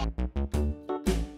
うん。